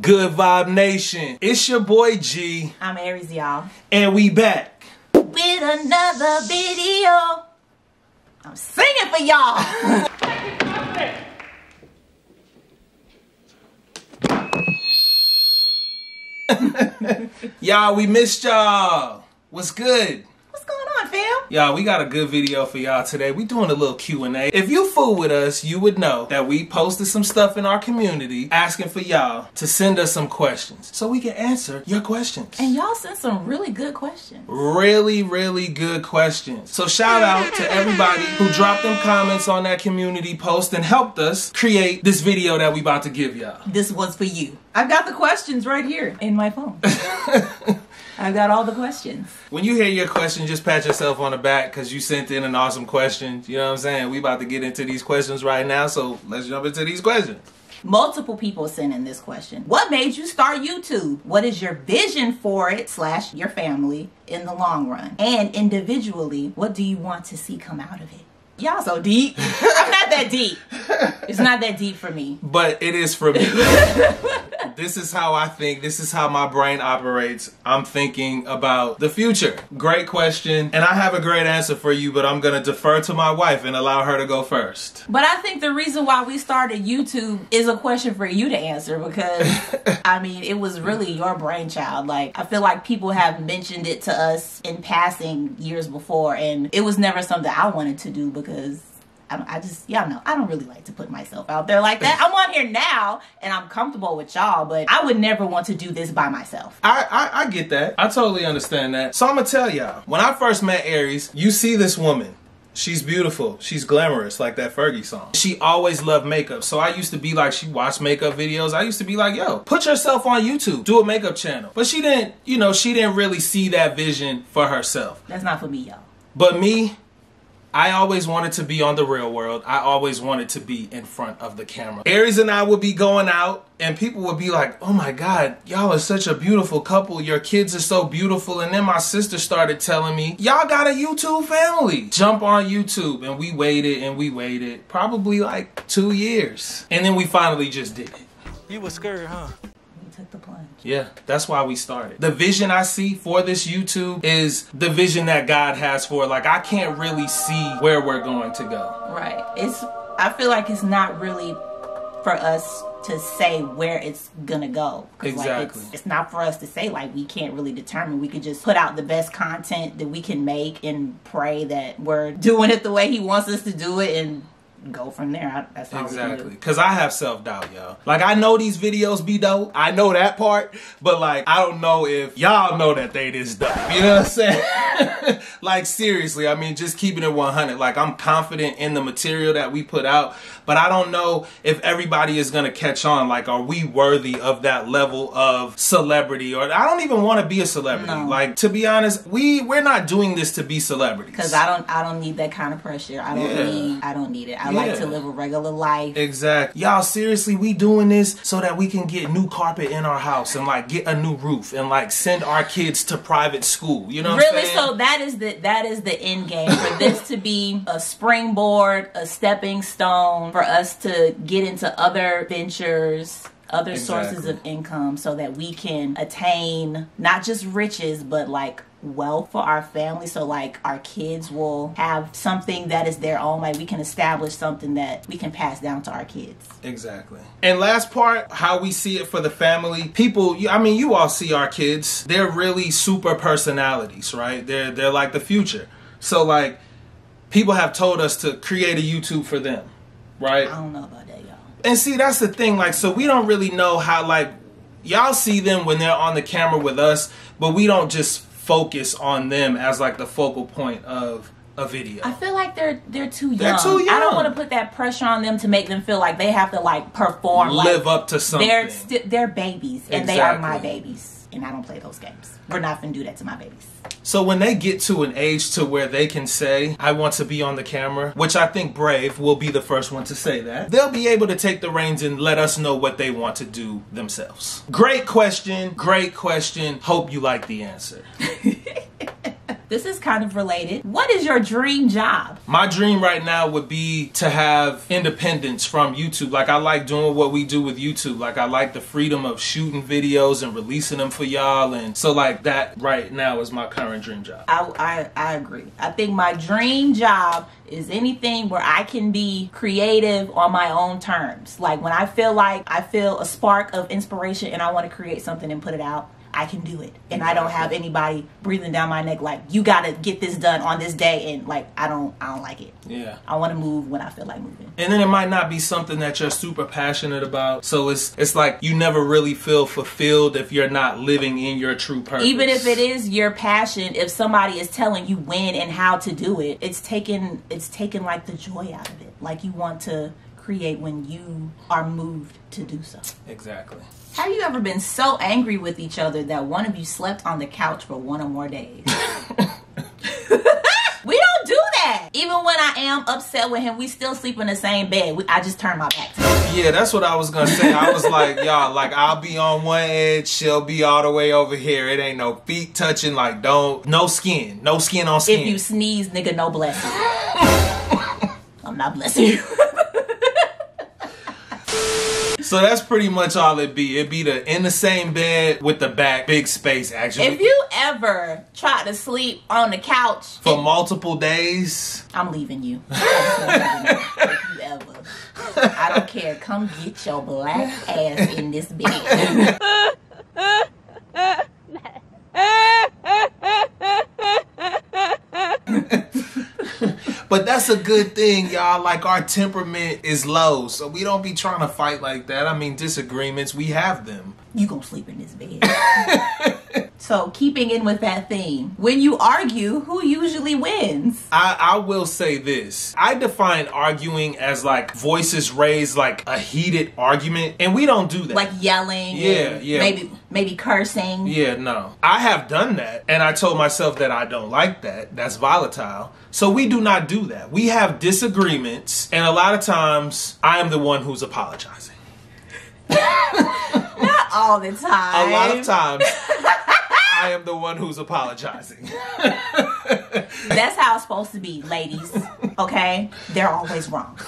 Good Vibe Nation. It's your boy G. I'm Aries, y'all. And we back. With another video. I'm singing for y'all. y'all, we missed y'all. What's good? Fam? Y'all, we got a good video for y'all today. We doing a little Q&A. If you fool with us, you would know that we posted some stuff in our community asking for y'all to send us some questions so we can answer your questions. And y'all sent some really good questions. Really, really good questions. So shout out to everybody who dropped them comments on that community post and helped us create this video that we about to give y'all. This was for you. I've got the questions right here in my phone. I've got all the questions. When you hear your question, just pat yourself on the back because you sent in an awesome question. You know what I'm saying? We about to get into these questions right now, so let's jump into these questions. Multiple people sent in this question. What made you start YouTube? What is your vision for it slash your family in the long run? And individually, what do you want to see come out of it? Y'all so deep. I'm not that deep. It's not that deep for me. But it is for me. this is how I think. This is how my brain operates. I'm thinking about the future. Great question. And I have a great answer for you, but I'm going to defer to my wife and allow her to go first. But I think the reason why we started YouTube is a question for you to answer because, I mean, it was really your brainchild. Like, I feel like people have mentioned it to us in passing years before, and it was never something I wanted to do because I, I just y'all know I don't really like to put myself out there like that. I'm on here now and I'm comfortable with y'all, but I would never want to do this by myself. I, I, I get that. I totally understand that. So I'm gonna tell y'all. When I first met Aries, you see this woman. She's beautiful. She's glamorous, like that Fergie song. She always loved makeup. So I used to be like, she watched makeup videos. I used to be like, yo, put yourself on YouTube, do a makeup channel. But she didn't, you know, she didn't really see that vision for herself. That's not for me, y'all. But me, I always wanted to be on the real world. I always wanted to be in front of the camera. Aries and I would be going out and people would be like, oh my God, y'all are such a beautiful couple. Your kids are so beautiful. And then my sister started telling me, y'all got a YouTube family. Jump on YouTube. And we waited and we waited probably like two years. And then we finally just did it. You were scared, huh? Took the plunge. Yeah, that's why we started. The vision I see for this YouTube is the vision that God has for it. Like I can't really see where we're going to go. Right. It's I feel like it's not really for us to say where it's gonna go. Exactly. Like it's, it's, not for us to say like we can't really determine. We could just put out the best content that we can make and pray that we're doing it the way he wants us to do it and go from there. That's all exactly. Because I have self doubt, y'all. Like I know these videos be dope. I know that part, but like I don't know if y'all know that they this dope. You know what I'm saying? like seriously, I mean, just keeping it 100. Like I'm confident in the material that we put out, but I don't know if everybody is gonna catch on. Like, are we worthy of that level of celebrity? Or I don't even want to be a celebrity. No. Like to be honest, we we're not doing this to be celebrities. Because I don't I don't need that kind of pressure. I don't yeah. need I don't need it. I like to live a regular life. Exactly. Y'all, seriously, we doing this so that we can get new carpet in our house and like get a new roof and like send our kids to private school. You know really? So that is the that is the end game for this to be a springboard, a stepping stone for us to get into other ventures other exactly. sources of income so that we can attain not just riches but like wealth for our family. So like our kids will have something that is their own. Like we can establish something that we can pass down to our kids. Exactly. And last part how we see it for the family. People you i mean you all see our kids. They're really super personalities right? They're they're like the future. So like people have told us to create a youtube for them right? I don't know about that y'all. And see that's the thing like so we don't really know how like y'all see them when they're on the camera with us but we don't just focus on them as like the focal point of a video. I feel like they're they're too young. They're too young. I don't want to put that pressure on them to make them feel like they have to like perform, live like up to something. They're st- they're babies, and exactly. they are my babies, and I don't play those games. We're not gonna do that to my babies. So when they get to an age to where they can say, I want to be on the camera, which I think Brave will be the first one to say that, they'll be able to take the reins and let us know what they want to do themselves. Great question, great question. Hope you like the answer. this is kind of related. What is your dream job? My dream right now would be to have independence from YouTube. Like I like doing what we do with YouTube. Like I like the freedom of shooting videos and releasing them for y'all. And so like that right now is my current dream job. I, I, I agree. I think my dream job is anything where I can be creative on my own terms. Like when I feel like I feel a spark of inspiration and I want to create something and put it out, I can do it. And I don't have anybody breathing down my neck like you got to get this done on this day and like I don't I don't like it. Yeah. I want to move when I feel like moving. And then it might not be something that you're super passionate about. So it's it's like you never really feel fulfilled if you're not living in your true purpose. Even if it is your passion, if somebody is telling you when and how to do it, it's taken it's taken like the joy out of it. Like you want to create when you are moved to do so. Exactly. Have you ever been so angry with each other that one of you slept on the couch for one or more days? we don't do that. Even when I am upset with him, we still sleep in the same bed. We, I just turn my back to him. Yeah, that's what I was gonna say. I was like, y'all, like I'll be on one edge, she'll be all the way over here. It ain't no feet touching, like don't no skin. No skin on skin. If you sneeze, nigga, no blessing. I'm not blessing you. So that's pretty much all it be. It be the in the same bed with the back, big space actually. If you ever try to sleep on the couch for multiple days, I'm leaving you. if you ever. I don't care. Come get your black ass in this bed. But that's a good thing, y'all. Like our temperament is low, so we don't be trying to fight like that. I mean, disagreements, we have them. You gonna sleep in this bed. so keeping in with that theme, when you argue, who usually wins? I, I will say this. I define arguing as like voices raised like a heated argument, and we don't do that. Like yelling. Yeah, yeah. Maybe maybe cursing. Yeah, no. I have done that, and I told myself that I don't like that. That's volatile. So we do not do that. We have disagreements, and a lot of times I am the one who's apologizing. Not all the time. A lot of times I am the one who's apologizing. That's how it's supposed to be, ladies. Okay? They're always wrong.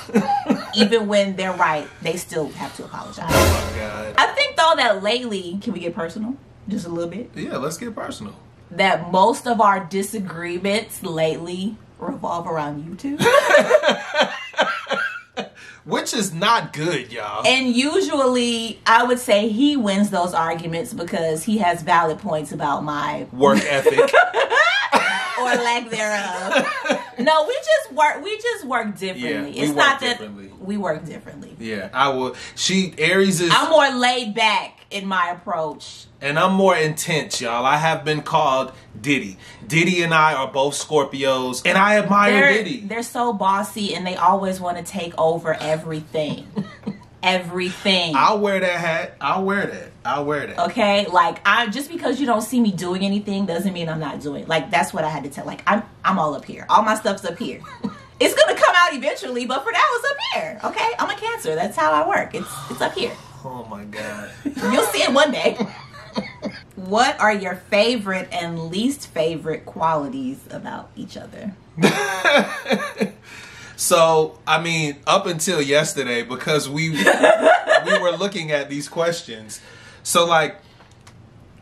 Even when they're right, they still have to apologize. Oh my god. I think though that lately, can we get personal? Just a little bit? Yeah, let's get personal. That most of our disagreements lately revolve around YouTube. Which is not good, y'all. And usually, I would say he wins those arguments because he has valid points about my work ethic or lack thereof. no, we just work. We just work differently. Yeah, it's work not that we work differently. Yeah, I will. She Aries is, I'm more laid back in my approach. And I'm more intense, y'all. I have been called Diddy. Diddy and I are both Scorpios, and I admire They're Diddy. they're so bossy and they always want to take over everything. everything. I'll wear that hat. I'll wear that. I'll wear that. Okay, like I just because you don't see me doing anything doesn't mean I'm not doing. Like that's what I had to tell. Like I'm I'm all up here. All my stuff's up here. it's gonna come out eventually, but for now it's up here. Okay, I'm a Cancer. That's how I work. It's it's up here. Oh my god. You'll see it one day. what are your favorite and least favorite qualities about each other? So, I mean, up until yesterday, because we we were looking at these questions, so like,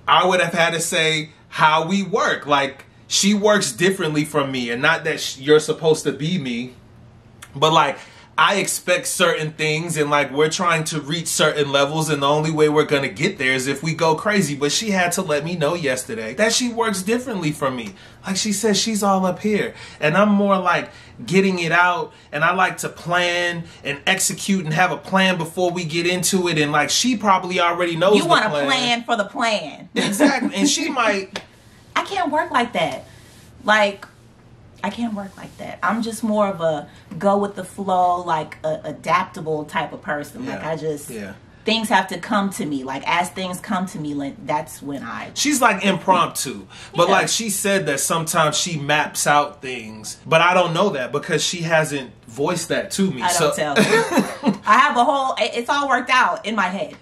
I would have had to say how we work. Like, she works differently from me, and not that sh- you're supposed to be me, but like. I expect certain things and like we're trying to reach certain levels and the only way we're gonna get there is if we go crazy. But she had to let me know yesterday that she works differently from me. Like she says she's all up here. And I'm more like getting it out and I like to plan and execute and have a plan before we get into it and like she probably already knows You want to plan for the plan. Exactly. And she might I can't work like that. Like, I can't work like that. I'm just more of a go with the flow, like a adaptable type of person. Like I just Yeah. things have to come to me. Like as things come to me, like that's when I She's like impromptu. But Yeah. like she said that sometimes she maps out things. But I don't know that because she hasn't voiced that to me. I so don't tell. I have a whole. It's all worked out in my head.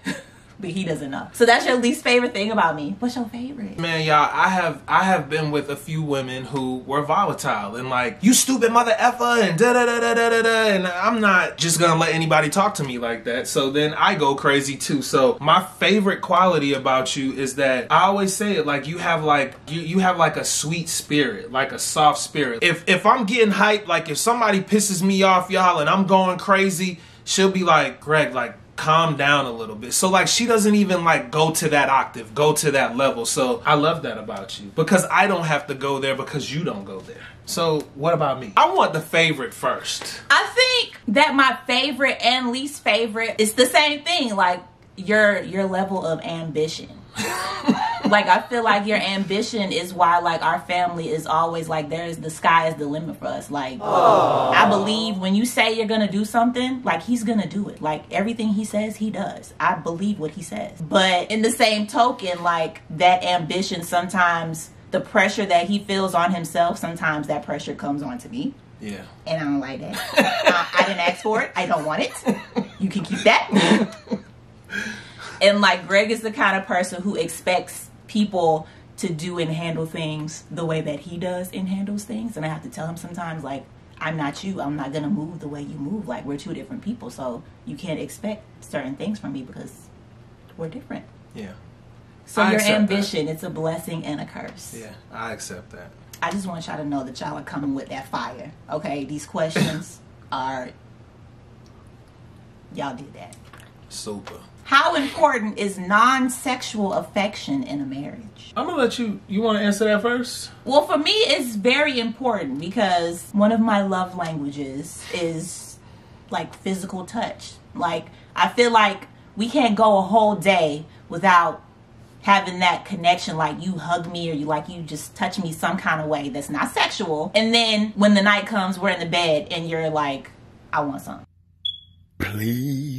But he doesn't know. So that's your least favorite thing about me. What's your favorite? Man, y'all, I have I have been with a few women who were volatile and like, you stupid mother effer and da da da da da da da and I'm not just gonna let anybody talk to me like that. So then I go crazy too. So my favorite quality about you is that I always say it like you have like you you have like a sweet spirit, like a soft spirit. If if I'm getting hyped, like if somebody pisses me off, y'all, and I'm going crazy, she'll be like, Greg, like calm down a little bit. So like she doesn't even like go to that octave, go to that level. So I love that about you because I don't have to go there because you don't go there. So what about me? I want the favorite first. I think that my favorite and least favorite is the same thing. Like your your level of ambition. like I feel like your ambition is why like our family is always like there's the sky is the limit for us. Like Aww. I believe when you say you're gonna do something, like he's gonna do it. Like everything he says, he does. I believe what he says. But in the same token, like that ambition sometimes the pressure that he feels on himself, sometimes that pressure comes onto me. Yeah. And I don't like that. uh, I didn't ask for it. I don't want it. You can keep that. and like Greg is the kind of person who expects people to do and handle things the way that he does and handles things. And I have to tell him sometimes, like, I'm not you. I'm not gonna move the way you move. Like we're two different people, so you can't expect certain things from me because we're different. Yeah. So I your ambition, that. it's a blessing and a curse. Yeah, I accept that. I just want y'all to know that y'all are coming with that fire. Okay, these questions are y'all did that. Super. How important is non-sexual affection in a marriage? I'm gonna let you. You want to answer that first? Well, for me, it's very important because one of my love languages is like physical touch. Like I feel like we can't go a whole day without having that connection like you hug me or you like you just touch me some kind of way that's not sexual and then when the night comes we're in the bed and you're like i want something please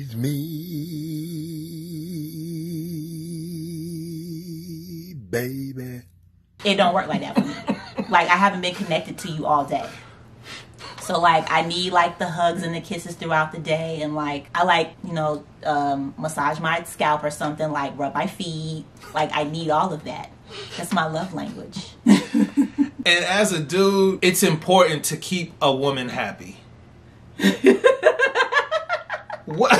baby. It don't work like that for me. like I haven't been connected to you all day. So like I need like the hugs and the kisses throughout the day and like I like, you know, um, massage my scalp or something, like rub my feet. Like I need all of that. That's my love language. and as a dude, it's important to keep a woman happy. What?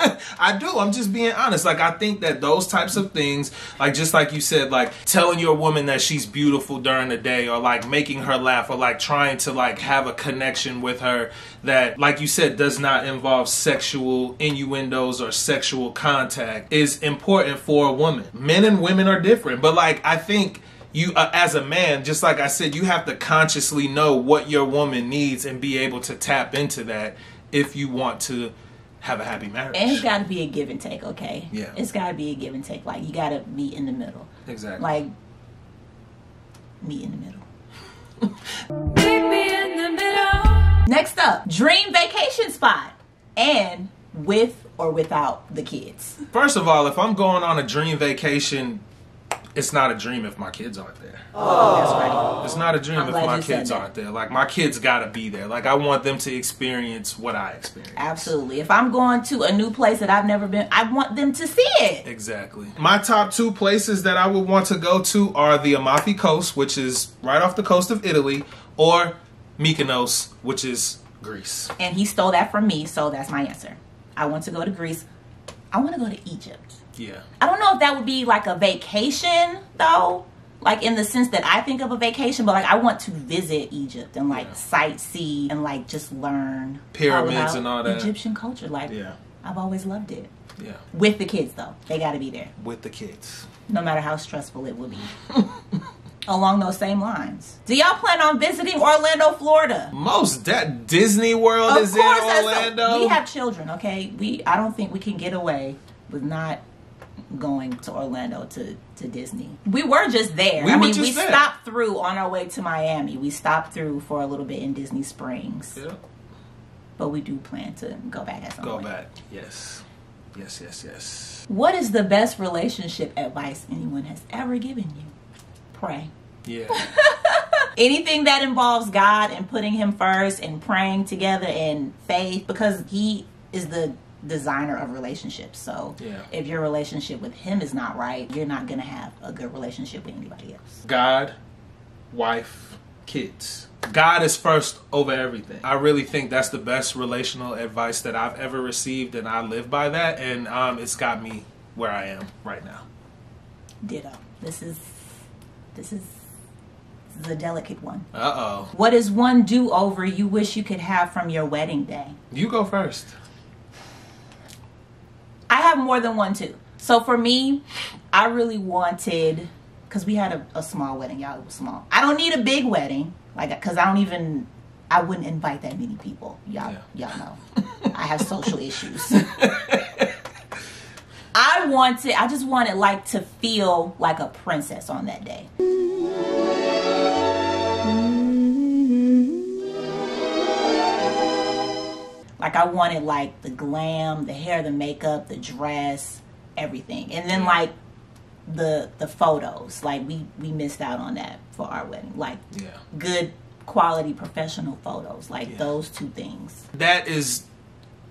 I do. I'm just being honest. Like I think that those types of things, like just like you said, like telling your woman that she's beautiful during the day, or like making her laugh, or like trying to like have a connection with her that, like you said, does not involve sexual innuendos or sexual contact, is important for a woman. Men and women are different, but like I think you uh, as a man just like i said you have to consciously know what your woman needs and be able to tap into that if you want to have a happy marriage. And it's got to be a give and take, okay? Yeah. It's got to be a give and take. Like, you got to be in the middle. Exactly. Like, meet in the middle. meet me in the middle. Next up, dream vacation spot. And with or without the kids. First of all, if I'm going on a dream vacation, it's not a dream if my kids aren't there. Oh, right. It's not a dream I'm if my kids aren't there. Like my kids got to be there. Like I want them to experience what I experienced. Absolutely. If I'm going to a new place that I've never been, I want them to see it. Exactly. My top two places that I would want to go to are the Amalfi Coast, which is right off the coast of Italy, or Mykonos, which is Greece. And he stole that from me, so that's my answer. I want to go to Greece. I want to go to Egypt. Yeah. I don't know if that would be like a vacation though. Like in the sense that I think of a vacation, but like I want to visit Egypt and like yeah. sightsee and like just learn pyramids and all that Egyptian culture. Like, yeah, I've always loved it. Yeah, with the kids though, they got to be there. With the kids, no matter how stressful it will be. Along those same lines, do y'all plan on visiting Orlando, Florida? Most that Disney World of is in Orlando. we have children, okay. We I don't think we can get away with not going to Orlando to, to Disney. We were just there. We I mean, we there. stopped through on our way to Miami. We stopped through for a little bit in Disney Springs. Yeah. But we do plan to go back at some go point. Go back. Yes. Yes, yes, yes. What is the best relationship advice anyone has ever given you? Pray. Yeah. Anything that involves God and putting him first and praying together and faith because he is the designer of relationships. So Yeah. if your relationship with him is not right, you're not gonna have a good relationship with anybody else. God, wife, kids. God is first over everything. I really think that's the best relational advice that I've ever received, and I live by that. And um, it's got me where I am right now. Ditto. This is this is this is a delicate one. Uh oh. What is one do over you wish you could have from your wedding day? You go first. I have more than one too. So for me, I really wanted because we had a, a small wedding, y'all. It was small. I don't need a big wedding, like because I don't even. I wouldn't invite that many people. Y'all, y'all know. I have social issues. I wanted. I just wanted like to feel like a princess on that day. Like I wanted like the glam, the hair, the makeup, the dress, everything. And then like the the photos. Like we we missed out on that for our wedding. Like Yeah. good quality professional photos. Like Yeah. those two things. that is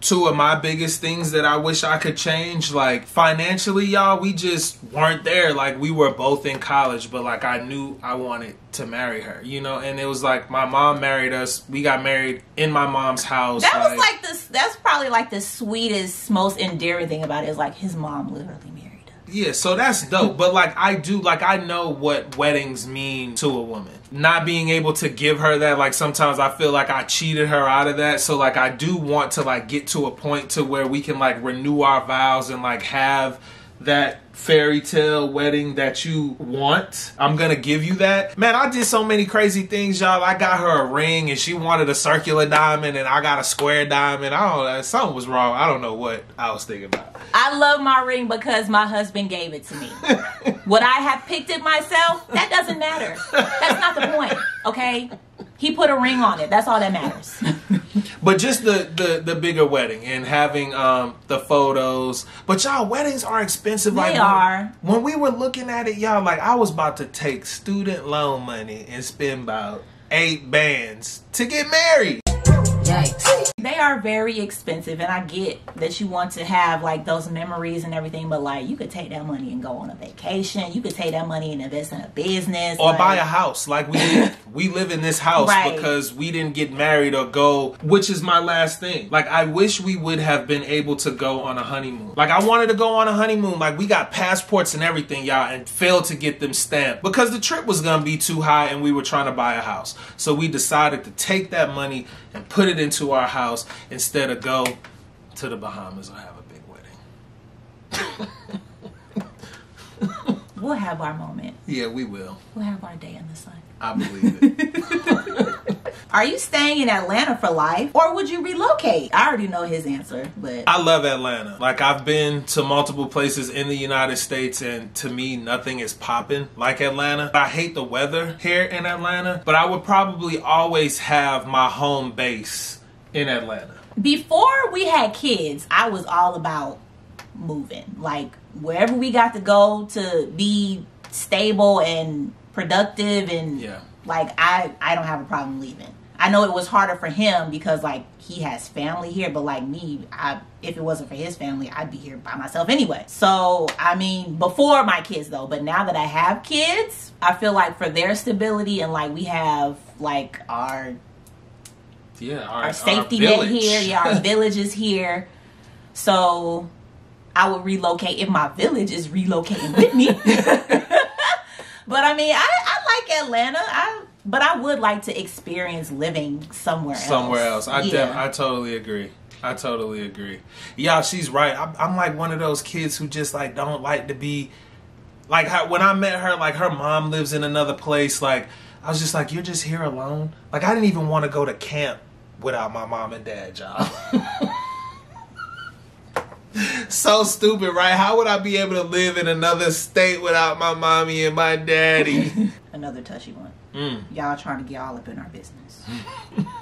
two of my biggest things that I wish I could change. Like financially, y'all, we just weren't there. Like we were both in college, but like I knew I wanted to marry her, you know. And it was like my mom married us. We got married in my mom's house. That was like this that's probably like the sweetest, most endearing thing about it is like his mom literally married us. Yeah, so that's dope. But like I do like I know what weddings mean to a woman. Not being able to give her that like sometimes I feel like I cheated her out of that. So like I do want to like get to a point to where we can like renew our vows and like have that fairy tale wedding that you want. I'm gonna give you that. Man, I did so many crazy things, y'all. I got her a ring and she wanted a circular diamond and I got a square diamond. I don't know. Something was wrong. I don't know what I was thinking about. I love my ring because my husband gave it to me. Would I have picked it myself? That doesn't matter. That's not the point. Okay? He put a ring on it. That's all that matters. But just the, the the bigger wedding and having um the photos. But y'all weddings are expensive. They like when- are. When we were looking at it, y'all, like I was about to take student loan money and spend about eight bands to get married. They are very expensive, and I get that you want to have like those memories and everything, but like you could take that money and go on a vacation. You could take that money and invest in a business Or like- buy a house. Like we did. we live in this house Right. because we didn't get married or go, which is my last thing. Like I wish we would have been able to go on a honeymoon. Like I wanted to go on a honeymoon. Like we got passports and everything, y'all, and failed to get them stamped because the trip was gonna be too high and we were trying to buy a house. So we decided to take that money and put it into our house instead of go to the Bahamas or have a big wedding. We'll have our moment. Yeah, we will. We'll have our day in the sun. I believe it. Are you staying in Atlanta for life, or would you relocate? I already know his answer, but I love Atlanta. Like I've been to multiple places in the United States and to me nothing is popping like Atlanta. I hate the weather here in Atlanta, but I would probably always have my home base in Atlanta. before we had kids, I was all about moving. Like wherever we got to go to be stable and productive and Yeah. like I I don't have a problem leaving. I know it was harder for him because like he has family here, but like me, I if it wasn't for his family, I'd be here by myself anyway. So I mean, before my kids though, but now that I have kids, I feel like for their stability and like we have like our Yeah, our, our safety net here. Yeah, our village is here. So I would relocate if my village is relocating with me. but I mean, I, I like Atlanta. I but I would like to experience living somewhere else. somewhere else. I yeah. def- I totally agree. I totally agree. Yeah, she's right. I'm, I'm like one of those kids who just like don't like to be like how, when I met her. Like her mom lives in another place. Like I was just like, you're just here alone. Like I didn't even want to go to camp without my mom and dad, y'all. so stupid, right? How would I be able to live in another state without my mommy and my daddy? Another touchy one. Mm. Y'all trying to get all up in our business.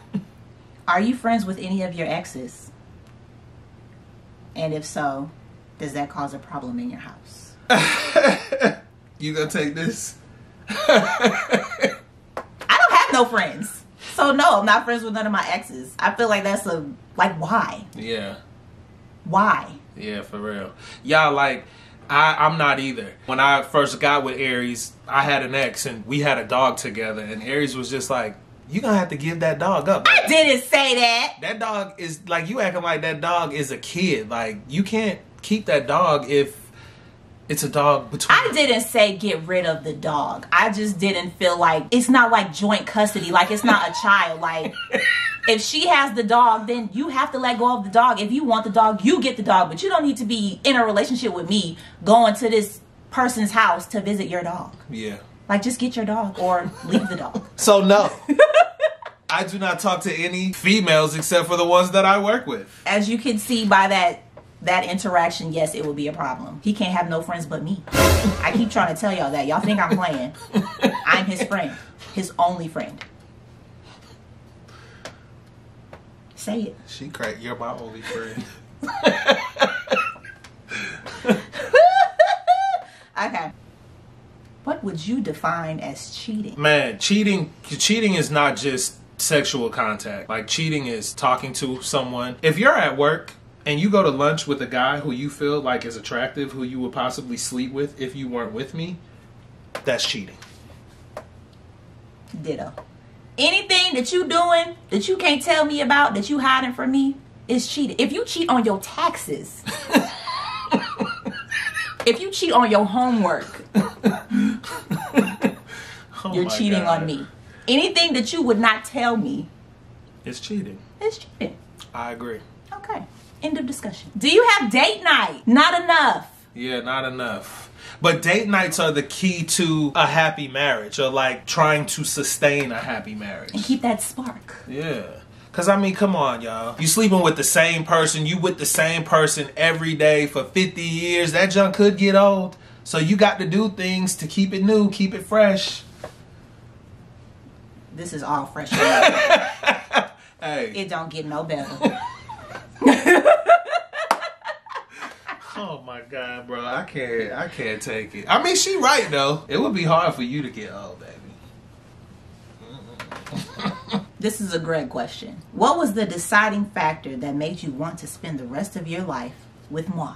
Are you friends with any of your exes? And if so, does that cause a problem in your house? you gonna take this? I don't have no friends. So no, I'm not friends with none of my exes. I feel like that's a like why? Yeah. Why? Yeah, for real. Y'all like I, I'm not either. When I first got with Aries, I had an ex and we had a dog together and Aries was just like, you're gonna have to give that dog up. I didn't say that. That dog is like you acting like that dog is a kid. Like you can't keep that dog if it's a dog between I didn't say get rid of the dog. I just didn't feel like it's not like joint custody. Like it's not a child. Like if she has the dog, then you have to let go of the dog. If you want the dog, you get the dog. But you don't need to be in a relationship with me going to this person's house to visit your dog. Yeah. Like just get your dog or leave the dog. So no. I do not talk to any females except for the ones that I work with. As you can see by that that interaction, yes, it will be a problem. He can't have no friends but me. I keep trying to tell y'all that. Y'all think I'm playing. I'm his friend. His only friend. Say it. She crack. You're my only friend. Okay. What would you define as cheating? Man, cheating cheating is not just sexual contact. Like cheating is talking to someone. If you're at work and you go to lunch with a guy who you feel like is attractive, who you would possibly sleep with if you weren't with me, that's cheating. Ditto. Anything that you doing that you can't tell me about that you hiding from me is cheating. If you cheat on your taxes, if you cheat on your homework, Oh you're cheating God. on me. Anything that you would not tell me It's cheating. It's cheating. I agree. Okay. End of discussion. Do you have date night? Not enough. Yeah, not enough. But date nights are the key to a happy marriage, or like trying to sustain a happy marriage. And keep that spark. Yeah. Cause I mean, come on, y'all. You sleeping with the same person, you with the same person every day for 50 years, that junk could get old. So you got to do things to keep it new, keep it fresh. This is all fresh. Hey. it don't get no better. oh my god, bro. I can't I can't take it. I mean, she right though. It would be hard for you to get old, baby. This is a great question. What was the deciding factor that made you want to spend the rest of your life with moi?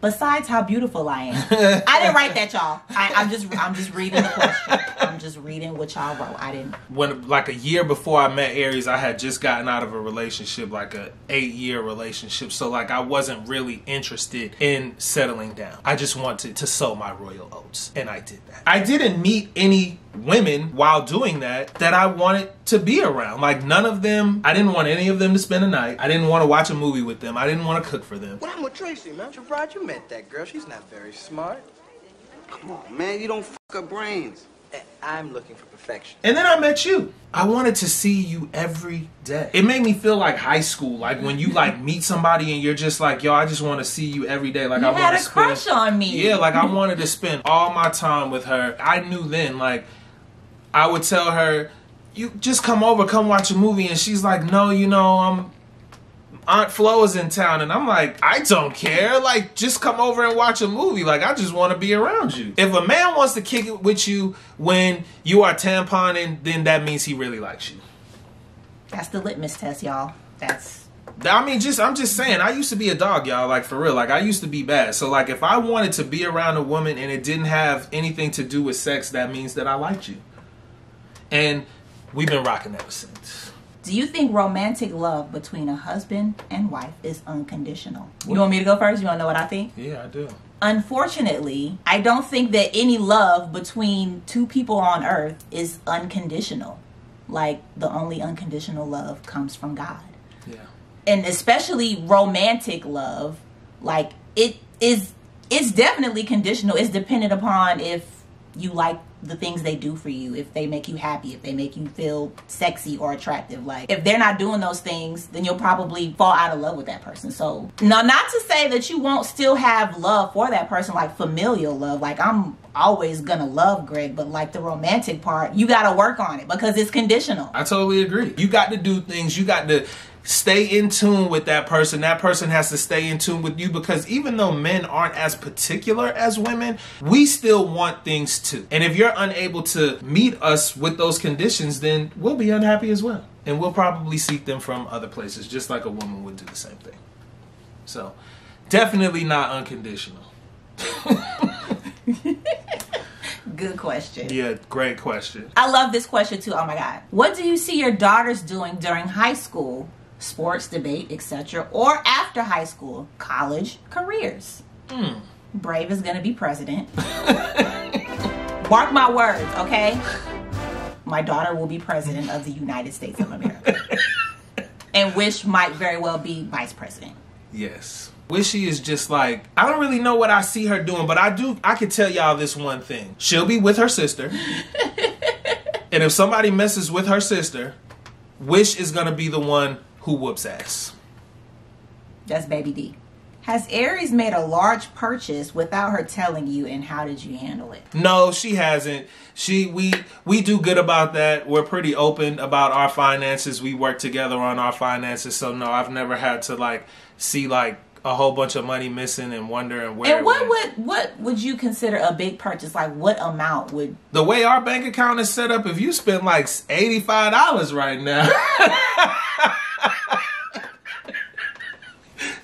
Besides how beautiful I am, I didn't write that, y'all. I, I'm just, I'm just reading the question. I'm just reading what y'all wrote. I didn't. when like a year before I met Aries, I had just gotten out of a relationship, like a eight year relationship. So like I wasn't really interested in settling down. I just wanted to sow my royal oats, and I did that. I didn't meet any women while doing that that I wanted to be around. Like none of them. I didn't want any of them to spend a night. I didn't want to watch a movie with them. I didn't want to cook for them. Well, I'm with Tracy, man. Gerard, you met that girl. She's not very smart. Come on, man. You don't fuck her brains. Eh, I'm looking for perfection. And then I met you. I wanted to see you every day. It made me feel like high school, like when you like meet somebody and you're just like, yo, I just want to see you every day. Like You I want had to a spend, crush on me. Yeah, like I wanted to spend all my time with her. I knew then, like I would tell her, you just come over, come watch a movie, and she's like, no, you know, um. Aunt Flo is in town, and I'm like, I don't care. Like, just come over and watch a movie. Like, I just want to be around you. If a man wants to kick it with you when you are tamponing, then that means he really likes you. That's the litmus test, y'all. That's I mean, just I'm just saying. I used to be a dog, y'all. Like for real. Like I used to be bad. So like, if I wanted to be around a woman and it didn't have anything to do with sex, that means that I liked you. And we've been rocking ever since. Do you think romantic love between a husband and wife is unconditional? You want me to go first? You want to know what I think? Yeah, I do. Unfortunately, I don't think that any love between two people on earth is unconditional. Like the only unconditional love comes from God. Yeah. And especially romantic love, like it is it's definitely conditional. It's dependent upon if you like the things they do for you, if they make you happy, if they make you feel sexy or attractive. Like if they're not doing those things, then you'll probably fall out of love with that person. So now not to say that you won't still have love for that person, like familial love. Like I'm always gonna love Greg, but like the romantic part, you gotta work on it because it's conditional. I totally agree. You got to do things. You got to stay in tune with that person. That person has to stay in tune with you because even though men aren't as particular as women, we still want things too. And if you're unable to meet us with those conditions, then we'll be unhappy as well. And we'll probably seek them from other places, just like a woman would do the same thing. So Definitely not unconditional. Good question. Yeah, great question. I love this question too. Oh my god. What do you see your daughters doing during high school, sports, debate, etc., or after high school, college, careers? Hmm. Brave is going to be president. Mark my words, okay? My daughter will be president of the United States of America. and Wish might very well be vice president. Yes. Wishy is just like I don't really know what I see her doing, but I do I can tell y'all this one thing. She'll be with her sister. and if somebody messes with her sister, Wish is gonna be the one who whoops ass. That's baby D. Has Aries made a large purchase without her telling you, and how did you handle it? No, she hasn't. She we we do good about that. We're pretty open about our finances. We work together on our finances. So no, I've never had to like see like a whole bunch of money missing and wondering where. And it what would what would you consider a big purchase? Like what amount would the way our bank account is set up, if you spend like eighty five dollars right now.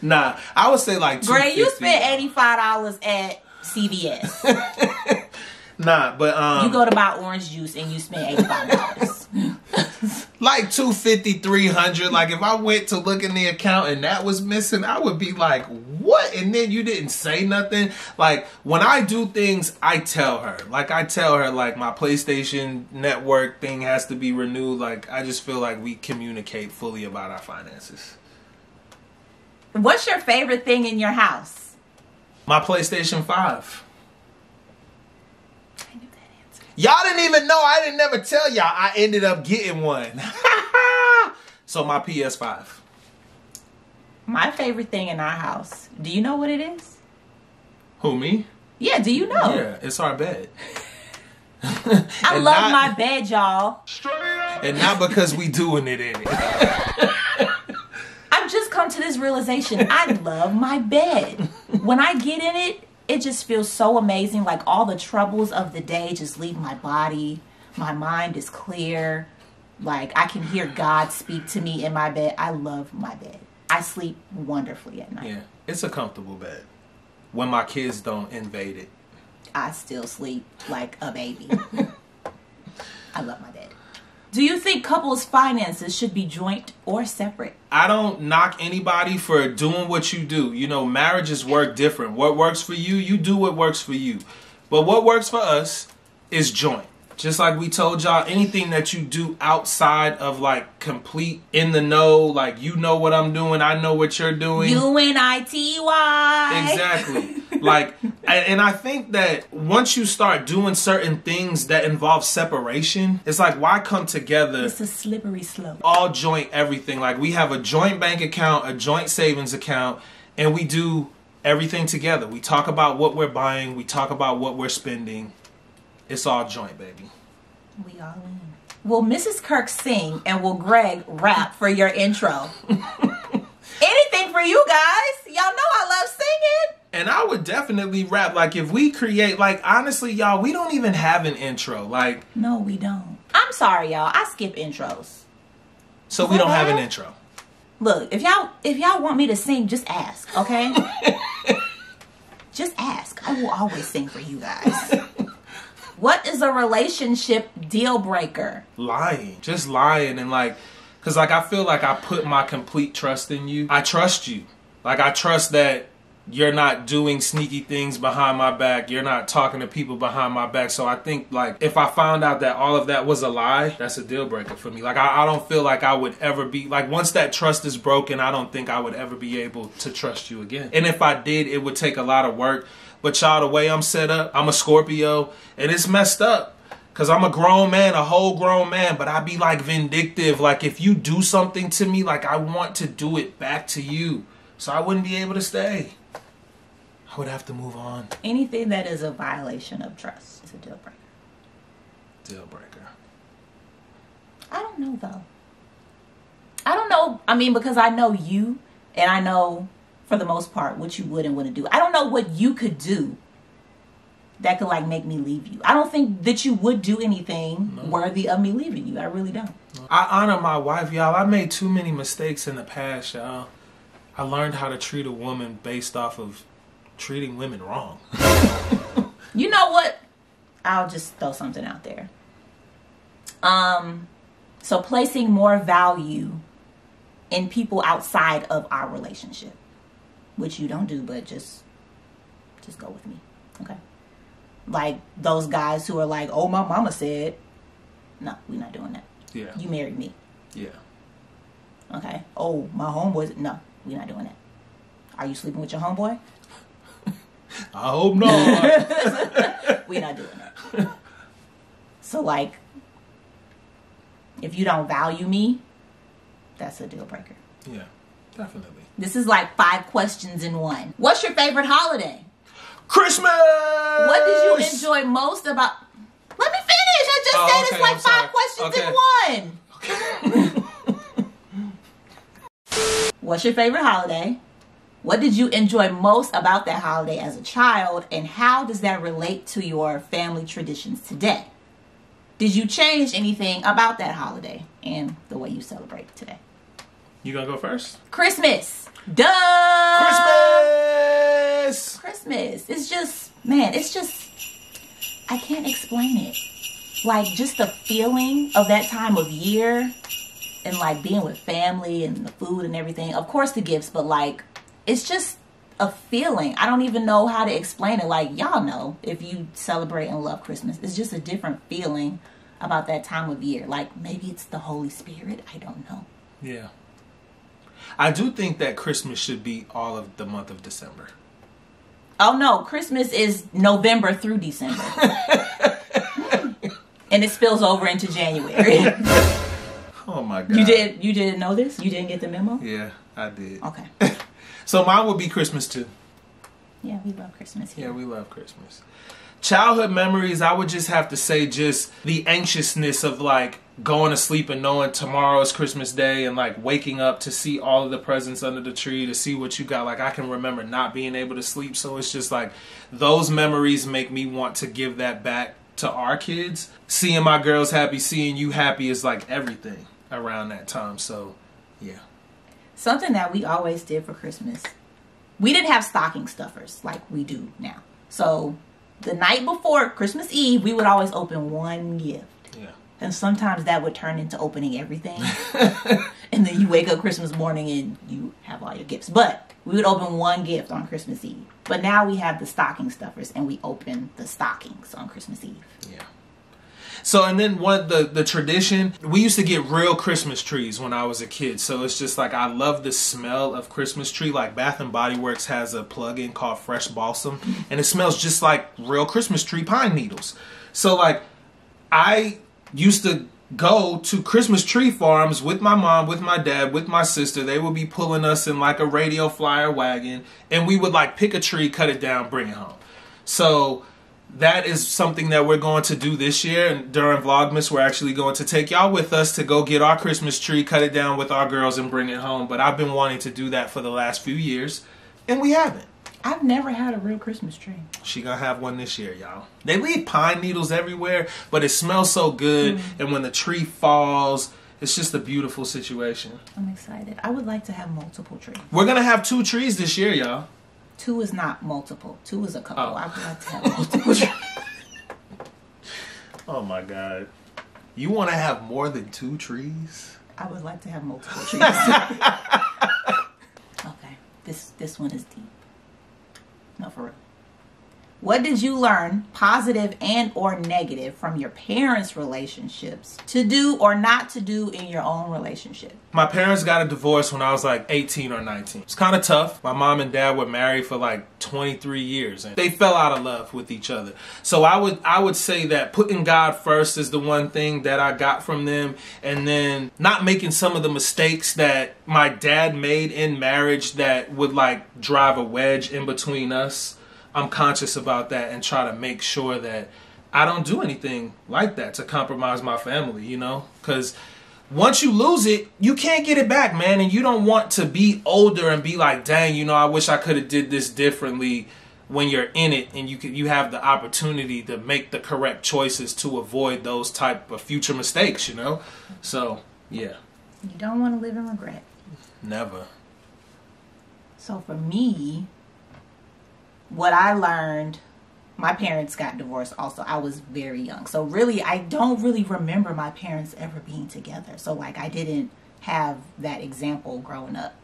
nah, I would say like Gray, you spent eighty five dollars at CVS. Nah, but um, you go to buy orange juice and you spend eighty five dollars. like 250 300 like if i went to look in the account and that was missing i would be like what? And then you didn't say nothing. Like when i do things i tell her. Like i tell her like my playstation network thing has to be renewed. Like i just feel like we communicate fully about our finances What's your favorite thing in your house? my playstation 5 I knew that answer. y'all didn't even know i didn't never tell y'all i ended up getting one so my ps5 My favorite thing in our house. Do you know what it is? who me Yeah, do you know? yeah it's our bed I love not- my bed, y'all. and not because we doing it in it. Come to this realization. I love my bed. When I get in it, it just feels so amazing. Like all the troubles of the day just leave my body. My mind is clear. Like I can hear God speak to me in my bed. I love my bed. I sleep wonderfully at night. Yeah, it's a comfortable bed when my kids don't invade it. I still sleep like a baby. I love my bed. Do you think couples' finances should be joint or separate? I don't knock anybody for doing what you do. You know, marriages work different. What works for you, you do what works for you. But what works for us is joint. Just like we told y'all, anything that you do outside of like complete in the know, like you know what I'm doing, I know what you're doing. U N I T Y. Exactly. like, and and I think that once you start doing certain things that involve separation, it's like, why come together? It's a slippery slope. all joint everything. Like we have a joint bank account, a joint savings account, and we do everything together. We talk about what we're buying, we talk about what we're spending. It's all joint, baby. We all in. Will Mrs. Kirk sing and will Greg rap for your intro? Anything for you guys. Y'all know I love singing. And I would definitely rap. Like if we create, like honestly, y'all, we don't even have an intro. Like, No, we don't. I'm sorry, y'all. I skip intros. so we don't have an intro. Look, if y'all if y'all want me to sing, just ask, okay? just ask. I will always sing for you guys. what is a relationship deal breaker? lying. Just lying and like because like i feel like i put my complete trust in you. I trust you. Like i trust that you're not doing sneaky things behind my back. You're not talking to people behind my back. So i think like if i found out that all of that was a lie that's a deal breaker for me. Like i, I don't feel like i would ever be like once that trust is broken i don't think i would ever be able to trust you again. And if i did it would take a lot of work but y'all the way i'm set up i'm a scorpio and it's messed up Cause I'm a grown man, a whole grown man, but I be like vindictive. Like if you do something to me, like I want to do it back to you. So I wouldn't be able to stay. I would have to move on. Anything that is a violation of trust is a deal breaker. Deal breaker. I don't know though. I don't know. I mean, because I know you, and I know for the most part what you would and wouldn't do. I don't know what you could do that could like make me leave you. I don't think that you would do anything worthy of me leaving you. I really don't. I honor my wife, y'all. I made too many mistakes in the past, y'all. I learned how to treat a woman based off of treating women wrong. You know what? I'll just throw something out there. Um, so placing more value in people outside of our relationship, which you don't do, but just just go with me, okay? Like those guys who are like, "Oh, my mama said," no, we're not doing that. Yeah. You married me, Yeah. okay? Oh, my homeboys, no, we're not doing that. Are you sleeping with your homeboy? I hope not. We're not doing that. so like if you don't value me, that's a deal breaker. yeah. Definitely. This is like five questions in one. What's your favorite holiday? Christmas. What did you enjoy most about Let me finish. I just Oh, said okay, it's like I'm five sorry. questions in one. What's your favorite holiday? What did you enjoy most about that holiday as a child, and how does that relate to your family traditions today? Did you change anything about that holiday and the way you celebrate today? You gonna go first? Christmas. Duh. Christmas. Christmas. It's just, man, it's just, I can't explain it. Like, just the feeling of that time of year and like being with family and the food and everything. Of course, the gifts, but like, it's just a feeling. I don't even know how to explain it. Like, y'all know if you celebrate and love Christmas, it's just a different feeling about that time of year. Like, maybe it's the Holy Spirit. I don't know. Yeah. I do think that Christmas should be all of the month of December. Oh no, Christmas is November through December. and it spills over into January. Oh my god. you did you didn't know this? You didn't get the memo? Yeah, I did. Okay. So mine would be Christmas too. Yeah, we love Christmas here. Yeah, we love Christmas. Childhood memories, I would just have to say just the anxiousness of like going to sleep and knowing tomorrow is Christmas Day and like waking up to see all of the presents under the tree, to see what you got. Like I can remember not being able to sleep. So it's just like those memories make me want to give that back to our kids. Seeing my girls happy, seeing you happy is like everything around that time. So yeah. Something that we always did for Christmas. We didn't have stocking stuffers like we do now. So the night before Christmas Eve, we would always open one gift. Yeah. And sometimes that would turn into opening everything. and then you wake up Christmas morning and you have all your gifts. But we would open one gift on Christmas Eve. But now we have the stocking stuffers and we open the stockings on Christmas Eve. Yeah. So and then one the the tradition we used to get real Christmas trees when I was a kid. So it's just like I love the smell of Christmas tree. Like Bath and Body Works has a plug-in called Fresh Balsam, and it smells just like real Christmas tree pine needles. So like I used to go to Christmas tree farms with my mom, with my dad, with my sister. They would be pulling us in like a radio flyer wagon, and we would like pick a tree, cut it down, bring it home. So that is something that we're going to do this year. And during Vlogmas, we're actually going to take y'all with us to go get our Christmas tree, cut it down with our girls, and bring it home. But I've been wanting to do that for the last few years, and we haven't. I've never had a real Christmas tree. She gonna have one this year, y'all. They leave pine needles everywhere, but it smells so good. Mm. And when the tree falls, it's just a beautiful situation. I'm excited. I would like to have multiple trees. We're gonna have two trees this year, y'all. Two is not multiple. Two is a couple. Oh. I would like to have multiple. Oh my god. You want to have more than two trees? I would like to have multiple trees. okay, this this one is deep. No, for real. What did you learn, positive and or negative, from your parents' relationships to do or not to do in your own relationship? My parents got a divorce when I was like 18 or 19. It's kind of tough. My mom and dad were married for like 23 years and they fell out of love with each other. So I would I would say that putting God first is the one thing that I got from them and then not making some of the mistakes that my dad made in marriage that would like drive a wedge in between us. I'm conscious about that and try to make sure that I don't do anything like that to compromise my family, you know? Cuz once you lose it, you can't get it back, man, and you don't want to be older and be like, "Dang, you know, I wish I could have did this differently." When you're in it and you can, you have the opportunity to make the correct choices to avoid those type of future mistakes, you know? So, yeah, You don't want to live in regret. never. So for me, what I learned, my parents got divorced also. I was very young. So really, I don't really remember my parents ever being together. So like I didn't have that example growing up.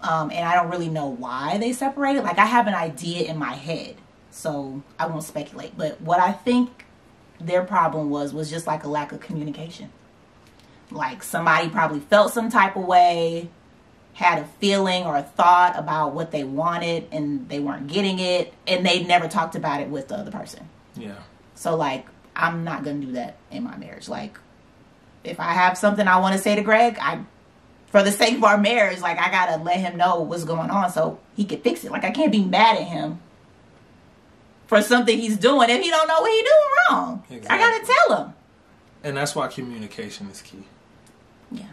Um, and I don't really know why they separated. Like I have an idea in my head. So I won't speculate. But what I think their problem was was just like a lack of communication. Like somebody probably felt some type of way, had a feeling or a thought about what they wanted and they weren't getting it and they never talked about it with the other person. Yeah. So like I'm not going to do that in my marriage. Like if I have something I want to say to Greg, I for the sake of our marriage, like I got to let him know what's going on so he can fix it. Like I can't be mad at him for something he's doing if he don't know what he's doing wrong. Exactly. I got to tell him. And that's why communication is key. Yeah.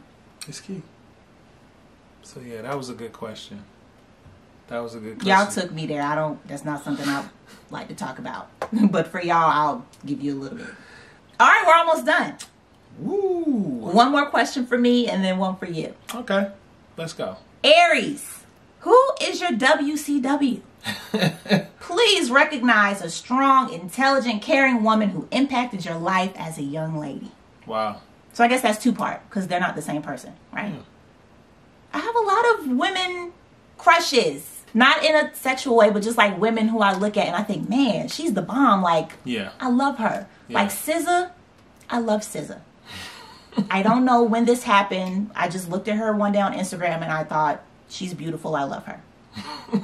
It's key. So yeah, that was a good question. That was a good question. Y'all took me there. I don't. That's not something I like to talk about. but for y'all, I'll give you a little bit. All right, we're almost done. Woo. One more question for me, and then one for you. Okay. Let's go. Aries, who is your WCW? Please recognize a strong, intelligent, caring woman who impacted your life as a young lady. Wow. So I guess that's two part because they're not the same person, right? Hmm. I have a lot of women crushes, not in a sexual way, but just like women who I look at and I think, man, she's the bomb. Like, Yeah. I love her. Yeah. Like SZA, I love SZA. I don't know when this happened. I just looked at her one day on Instagram and I thought, she's beautiful. I love her.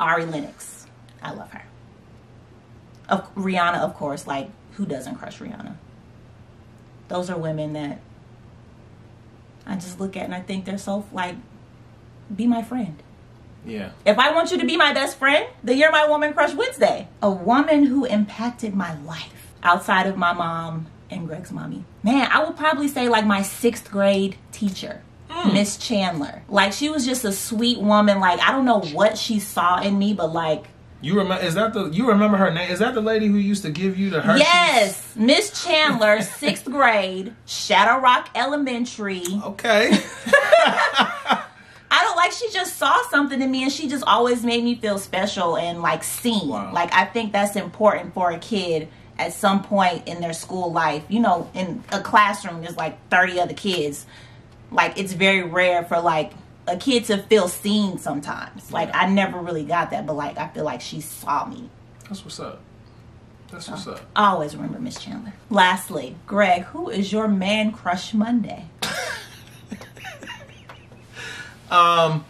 Ari Lennox, I love her. Of Rihanna, of course. Like, who doesn't crush Rihanna? Those are women that I just look at and I think they're so like, be my friend. Yeah. If I want you to be my best friend, then you're my woman crush Wednesday. A woman who impacted my life outside of my mom and Greg's mommy. Man, I would probably say like my sixth grade teacher, hmm. Miss Chandler. Like she was just a sweet woman. Like I don't know what she saw in me, but like You remember? Is that the? You remember her name? Is that the lady who used to give you the Hershey's? yes, Miss Chandler, sixth grade, Shadow Rock Elementary. Okay. I don't like she just saw something in me and she just always made me feel special and like seen. Wow. Like I think that's important for a kid at some point in their school life. You know, in a classroom there's like 30 other kids. Like it's very rare for like a kid to feel seen sometimes. Like Yeah. I never really got that, but like I feel like she saw me. That's what's up. That's what's up. I always remember Miss Chandler. Lastly, Greg, who is your man crush Monday? Um,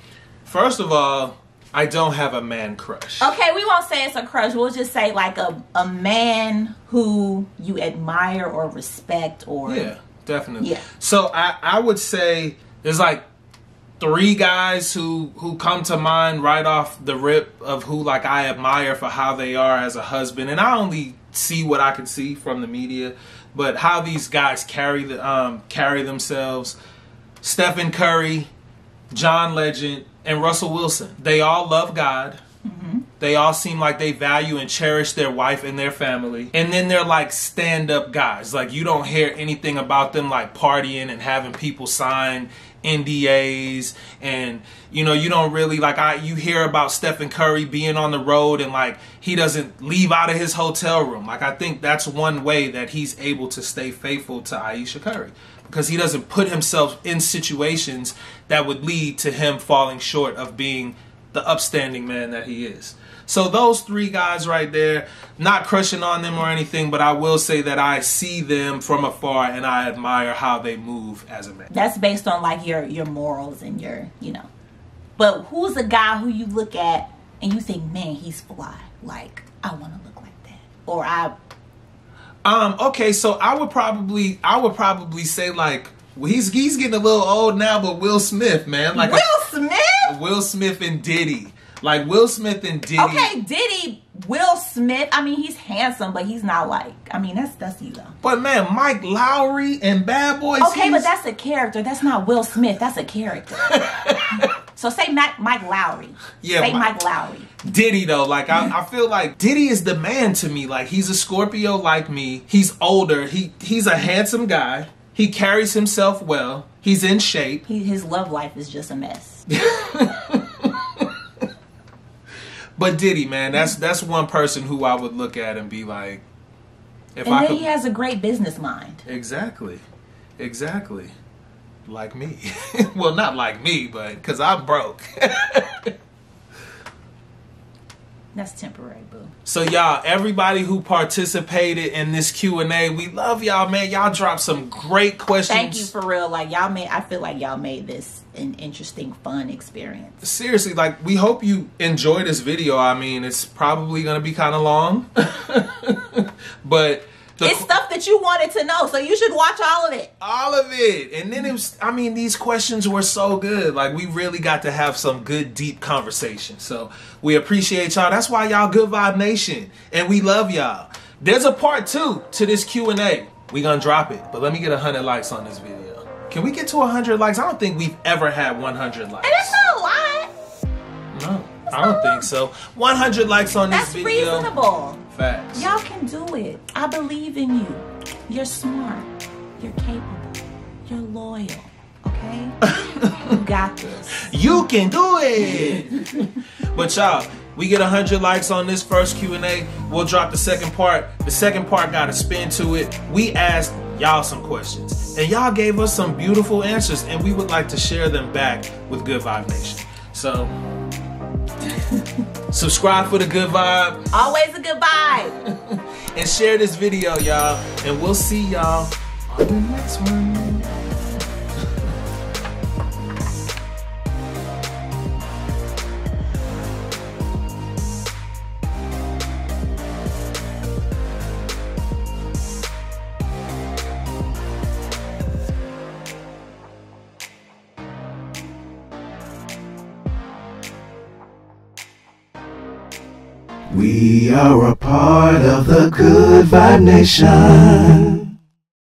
first of all, I don't have a man crush. Okay, we won't say it's a crush. We'll just say like a, a man who you admire or respect or Yeah, definitely. Yeah. So I, I would say there's like three guys who who come to mind right off the rip of who like I admire for how they are as a husband, and I only see what I can see from the media, but how these guys carry the um carry themselves. Stephen Curry, John Legend, and Russell Wilson. They all love God. They all seem like they value and cherish their wife and their family. And then they're like stand up guys. Like you don't hear anything about them like partying and having people sign NDAs and you know you don't really like I you hear about Stephen Curry being on the road and like he doesn't leave out of his hotel room. Like I think that's one way that he's able to stay faithful to Ayesha Curry because he doesn't put himself in situations that would lead to him falling short of being the upstanding man that he is. So those three guys right there, not crushing on them or anything, but I will say that I see them from afar and I admire how they move as a man. that's based on like your your morals and your you know. But who's a guy who you look at and you think, man, he's fly. Like I want to look like that, or I Um, okay, so I would probably I would probably say like well, he's he's getting a little old now, but Will Smith, man, like Will Smith. Will Smith and Diddy, like Will Smith and Diddy. Okay, Diddy, Will Smith. I mean, he's handsome, but he's not like. I mean, that's that's you though. But man, Mike Lowrey and Bad Boys. Okay, but that's a character. That's not Will Smith. That's a character. so say Mac, Mike Lowrey. Yeah, say Mike- Mike Lowrey. Diddy though, like I, I feel like Diddy is the man to me. Like he's a Scorpio like me. He's older. He he's a handsome guy. He carries himself well. He's in shape. He, his love life is just a mess. But Diddy, man, that's that's one person who I would look at and be like, if And I then could, he has a great business mind. exactly, exactly, like me. well, not like me, but because I'm broke. That's temporary, boo. So y'all, everybody who participated in this Q and A, we love y'all, man. Y'all dropped some great questions. Thank you for real. Like y'all made I feel like y'all made this an interesting, fun experience. Seriously, like we hope you enjoy this video. I mean, it's probably gonna be kind of long, but the, It's stuff that you wanted to know, so you should watch all of it. all of it, and then it was. I mean, these questions were so good. Like we really got to have some good, deep conversation. So we appreciate y'all. That's why y'all Good Vibe Nation, and we love y'all. There's a part two to this Q and A. We gonna drop it, but let me get hundred likes on this video. Can we get to hundred likes? I don't think we've ever had 100 likes. And it's not a lot. No, I don't think so. 100 likes on this video. That's reasonable. Facts. Y'all can do it. I believe in you. You're smart. You're capable. You're loyal. Okay? you got this. You can do it. but y'all, we get 100 likes on this first Q&A. We'll drop the second part. The second part got a spin to it. We asked y'all some questions. And y'all gave us some beautiful answers. And we would like to share them back with Good Vibe Nation. So, subscribe for the Good Vibe. Always a good vibe. and share this video, y'all. And we'll see y'all on the next one. We are a part of the Good Vibe Nation.